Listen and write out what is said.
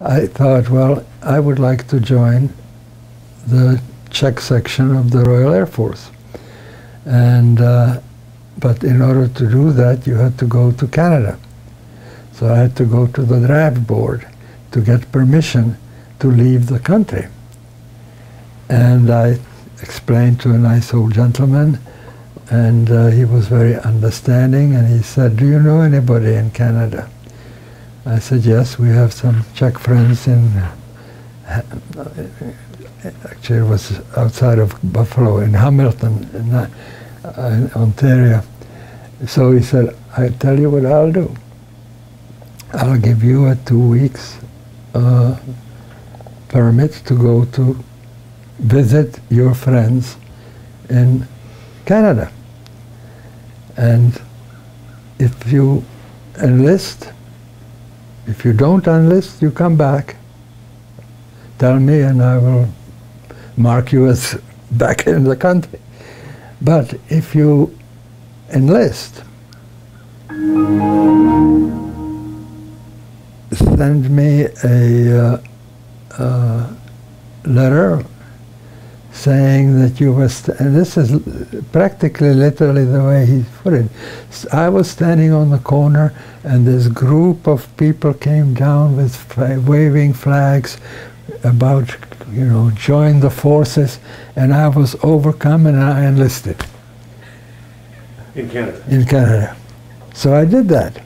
I thought, well, I would like to join the Czech section of the Royal Air Force. And, uh, but in order to do that, you had to go to Canada. So I had to go to the draft board to get permission to leave the country. And I explained to a nice old gentleman, and uh, he was very understanding, and he said, do you know anybody in Canada? I said, yes, we have some Czech friends in, actually it was outside of Buffalo, in Hamilton, in, uh, in Ontario. So he said, I tell you what I'll do. I'll give you a two weeks uh, permit to go to visit your friends in Canada. And if you enlist, if you don't enlist, you come back. Tell me and I will mark you as back in the country. But if you enlist, send me a uh, uh, letter saying that you were, and this is practically literally the way he put it. I was standing on the corner and this group of people came down with waving flags about, you know, join the forces, and I was overcome and I enlisted. In Canada? In Canada. So I did that.